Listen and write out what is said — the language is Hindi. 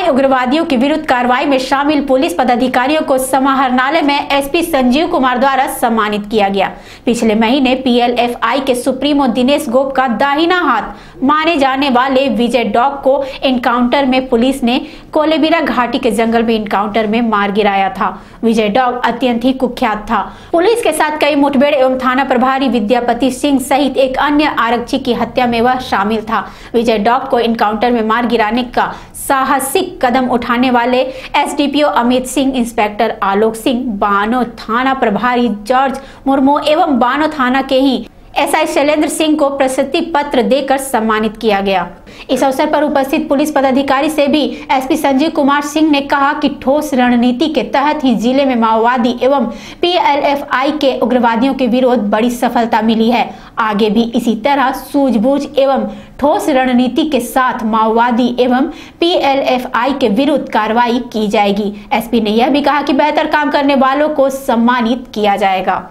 पीएलएफआई उग्रवादियों के विरुद्ध कार्रवाई में शामिल पुलिस पदाधिकारियों को समाहरणालय में एसपी संजीव कुमार द्वारा सम्मानित किया गया। पिछले महीने पीएलएफआई के सुप्रीमो दिनेश गोप का दाहिना हाथ माने जाने वाले विजय डॉग को इनकाउंटर में पुलिस ने कोलेबिरा घाटी के जंगल में इनकाउंटर में मार गिराया था। विजय डॉग अत्यंत ही कुख्यात था। पुलिस के साथ कई मुठभेड़ एवं थाना प्रभारी विद्यापति सिंह सहित एक अन्य आरक्षी की हत्या में वह शामिल था। विजय डॉग को इनकाउंटर में मार गिराने का साहसिक कदम उठाने वाले एसडीपीओ अमित सिंह, इंस्पेक्टर आलोक सिंह, बानो थाना प्रभारी जॉर्ज मुर्मू एवं बानो थाना के ही एसआई शैलेंद्र सिंह को प्रशस्ति पत्र देकर सम्मानित किया गया। इस अवसर पर उपस्थित पुलिस पदाधिकारी से भी एसपी संजीव कुमार सिंह ने कहा कि ठोस रणनीति के तहत ही ज़िले में माओवादी एवं पीएलएफआई के उग्रवादियों के विरोध बड़ी सफलता मिली है। आगे भी इसी तरह सूझबूझ एवं ठोस रणनीति के साथ माओवादी एवं पीएलएफआई के विरुद्ध कार्रवाई की जाएगी। एसपी ने यह भी कहा कि बेहतर काम करने वालों को सम्मानित किया जाएगा।